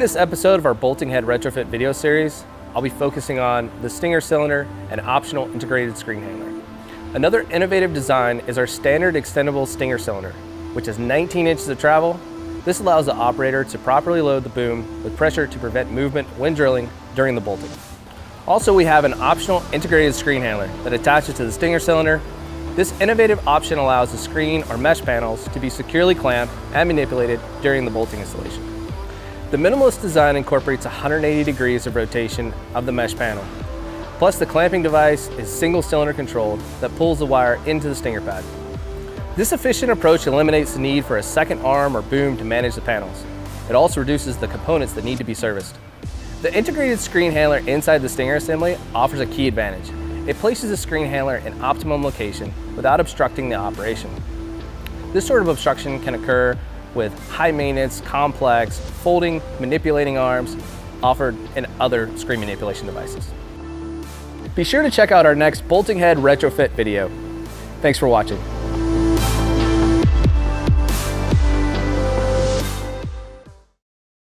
this episode of our bolting head retrofit video series, I'll be focusing on the Stinger cylinder and optional integrated screen handler. Another innovative design is our standard extendable Stinger cylinder, which has 19 inches of travel. This allows the operator to properly load the boom with pressure to prevent movement when drilling during the bolting. Also, we have an optional integrated screen handler that attaches to the Stinger cylinder. This innovative option allows the screen or mesh panels to be securely clamped and manipulated during the bolting installation. The minimalist design incorporates 180 degrees of rotation of the mesh panel. Plus the clamping device is single cylinder controlled that pulls the wire into the stinger pad. This efficient approach eliminates the need for a second arm or boom to manage the panels. It also reduces the components that need to be serviced. The integrated screen handler inside the stinger assembly offers a key advantage. It places the screen handler in optimum location without obstructing the operation. This sort of obstruction can occur with high maintenance, complex, folding, manipulating arms offered in other screen manipulation devices. Be sure to check out our next bolting head retrofit video. Thanks for watching.